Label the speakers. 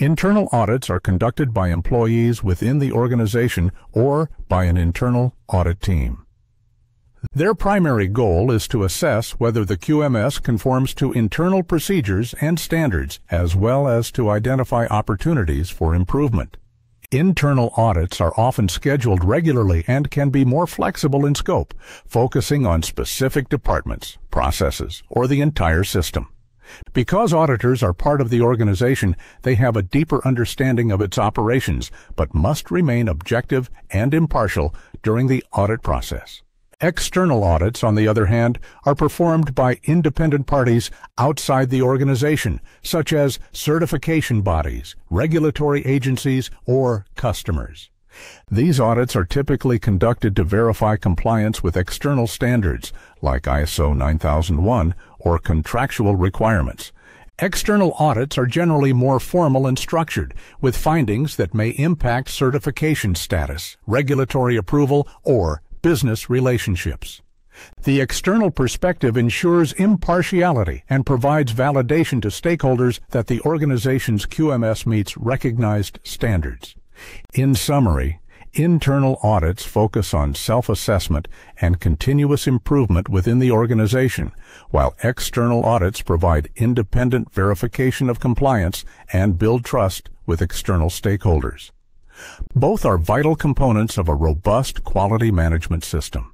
Speaker 1: Internal audits are conducted by employees within the organization or by an internal audit team. Their primary goal is to assess whether the QMS conforms to internal procedures and standards, as well as to identify opportunities for improvement. Internal audits are often scheduled regularly and can be more flexible in scope, focusing on specific departments, processes, or the entire system. Because auditors are part of the organization, they have a deeper understanding of its operations, but must remain objective and impartial during the audit process. External audits, on the other hand, are performed by independent parties outside the organization, such as certification bodies, regulatory agencies, or customers. These audits are typically conducted to verify compliance with external standards, like ISO 9001, or contractual requirements. External audits are generally more formal and structured, with findings that may impact certification status, regulatory approval, or business relationships. The external perspective ensures impartiality and provides validation to stakeholders that the organization's QMS meets recognized standards. In summary, internal audits focus on self-assessment and continuous improvement within the organization, while external audits provide independent verification of compliance and build trust with external stakeholders. Both are vital components of a robust quality management system.